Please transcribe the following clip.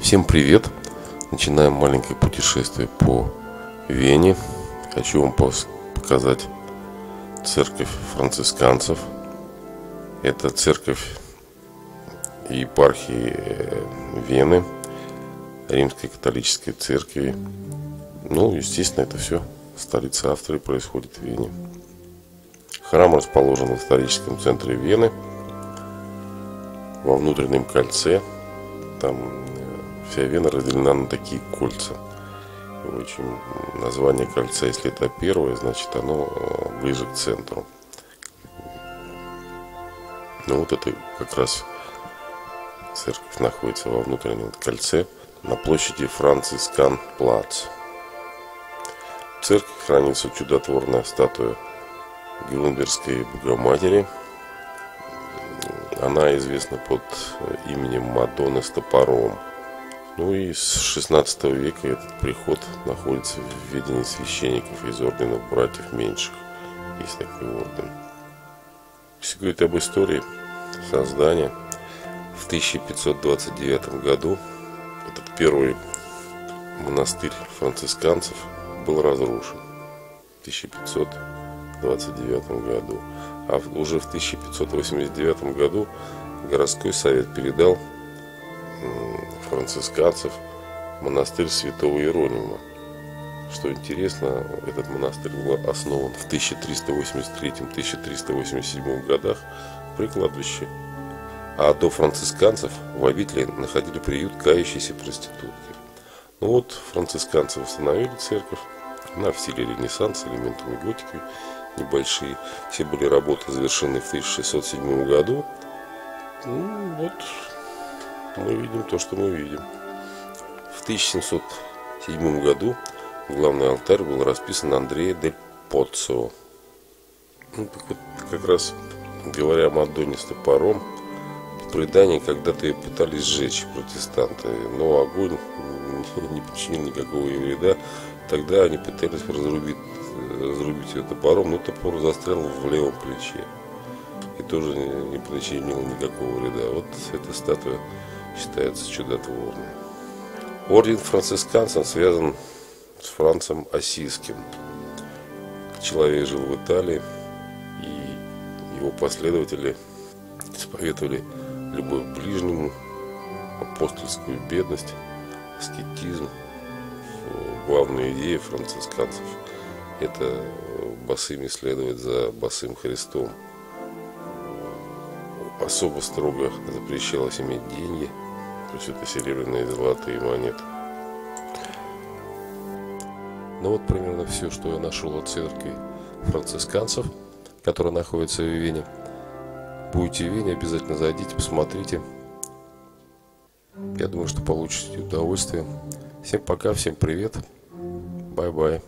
Всем привет! Начинаем маленькое путешествие по Вене. Хочу вам показать церковь францисканцев. Это церковь епархии э, Вены, Римской католической церкви. Ну, естественно, это все столица Австрии происходит в Вене. Храм расположен в историческом центре Вены, во внутреннем кольце. Там Вся Вена разделена на такие кольца. В общем, название кольца, если это первое, значит оно э, ближе к центру. Ну вот это как раз церковь находится во внутреннем кольце на площади Францискан Плац. В церкви хранится чудотворная статуя Гюленбергской Богоматери. Она известна под именем Мадонны с топором – ну и с 16 века этот приход находится в ведении священников из ордена братьев меньших. Есть такой орден. Если говорить об истории создания, в 1529 году этот первый монастырь францисканцев был разрушен. В 1529 году. А уже в 1589 году городской совет передал францисканцев монастырь святого Иеронима. Что интересно, этот монастырь был основан в 1383-1387 годах при кладбище. А до францисканцев в обители находили приют кающейся проститутки. Ну вот, францисканцы восстановили церковь, она в стиле ренессанса, элементами готики небольшие. Все были работы завершены в 1607 году. Ну, вот мы видим то, что мы видим. В 1707 году главный алтарь был расписан Андрея дель Поцио. Ну, как раз говоря о Мадонне с топором, в предании когда-то ее пытались сжечь протестанты, но огонь не причинил никакого ей вреда. Тогда они пытались разрубить, разрубить ее топором, но топор застрял в левом плече. И тоже не причинил никакого вреда. Вот эта статуя считается чудотворным. Орден францисканцев связан с Францем Осийским. Человек жил в Италии, и его последователи исповедовали любовь к ближнему, апостольскую бедность, аскетизм. Главная идея францисканцев – это босыми следовать за босым Христом. Особо строго запрещалось иметь деньги – то есть это серебряные и золотые монеты. Ну вот примерно все, что я нашел от церкви францисканцев, которая находится в Вене. Будете в Вене, обязательно зайдите, посмотрите. Я думаю, что получите удовольствие. Всем пока, всем привет. Bye-bye.